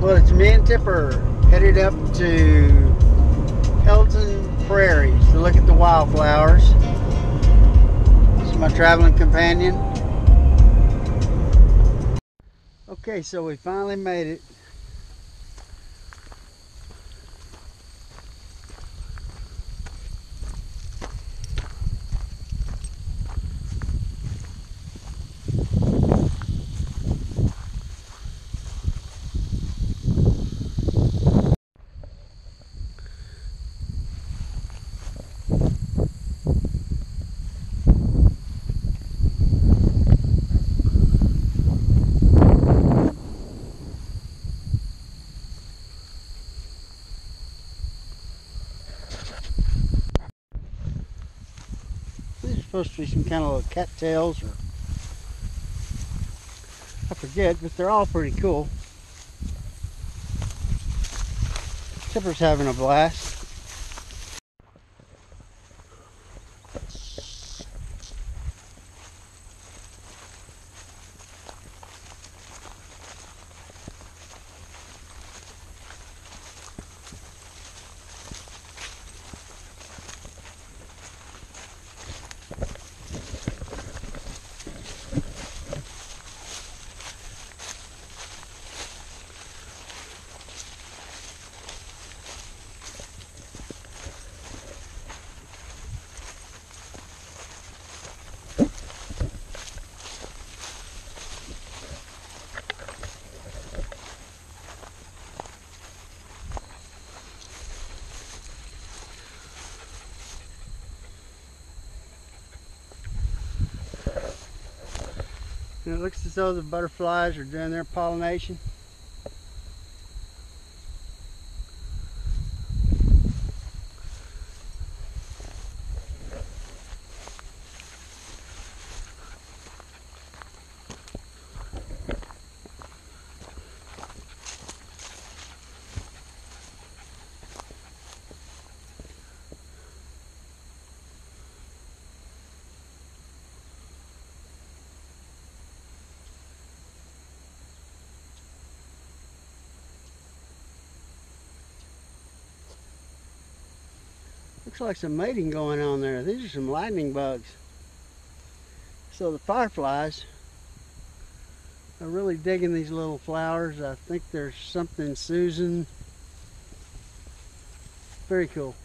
Well, it's me and Tipper headed up to Helton Prairies to look at the wildflowers. This is my traveling companion. Okay, so we finally made it. These are supposed to be some kind of little cattails or I forget, but they're all pretty cool. Tipper's having a blast. And it looks as though the butterflies are doing their pollination. Looks like some mating going on there. These are some lightning bugs. So the fireflies are really digging these little flowers. I think there's something Susan. Very cool.